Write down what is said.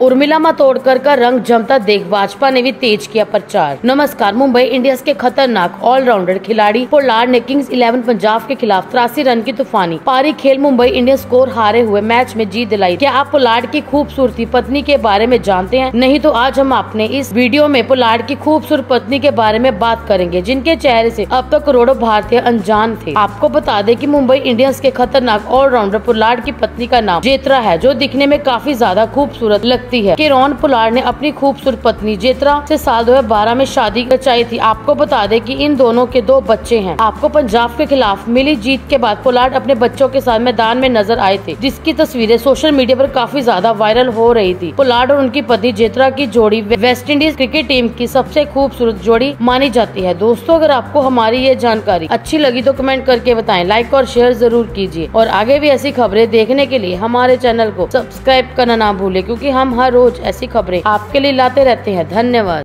उर्मिला मातोड़कर का रंग जमता देख भाजपा ने भी तेज किया प्रचार। नमस्कार, मुंबई इंडियंस के खतरनाक ऑलराउंडर खिलाड़ी पोलार्ड ने किंग्स इलेवन पंजाब के खिलाफ तिरासी रन की तूफानी। पारी खेल मुंबई इंडियंस स्कोर हारे हुए मैच में जीत दिलाई। क्या आप पोलार्ड की खूबसूरती पत्नी के बारे में जानते हैं? नहीं तो आज हम अपने इस वीडियो में पोलार्ड की खूबसूरत पत्नी के बारे में बात करेंगे, जिनके चेहरे ऐसी अब तक करोड़ों भारतीय अनजान थे। आपको बता दें की मुंबई इंडियंस के खतरनाक ऑलराउंडर पोलार्ड की पत्नी का नाम जेत्रा है, जो दिखने में काफ़ी ज़्यादा खूबसूरत लगती लगती है। कि रोन पुलार ने अपनी खूबसूरत पत्नी जेत्रा से साल 2012 में शादी रचाई थी। आपको बता दें कि इन दोनों के दो बच्चे हैं। आपको पंजाब के खिलाफ मिली जीत के बाद पोलार्ड अपने बच्चों के साथ मैदान में नज़र आए थे, जिसकी तस्वीरें सोशल मीडिया पर काफ़ी ज़्यादा वायरल हो रही थी। पोलार्ड और उनकी पत्नी जेत्रा की जोड़ी वेस्ट इंडीज क्रिकेट टीम की सबसे खूबसूरत जोड़ी मानी जाती है। दोस्तों, अगर आपको हमारी ये जानकारी अच्छी लगी तो कमेंट करके बताएँ। लाइक और शेयर ज़रूर कीजिए। और आगे भी ऐसी खबरें देखने के लिए हमारे चैनल को सब्सक्राइब करना ना भूले, क्योंकि हर रोज ऐसी खबरें आपके लिए लाते रहते हैं। धन्यवाद।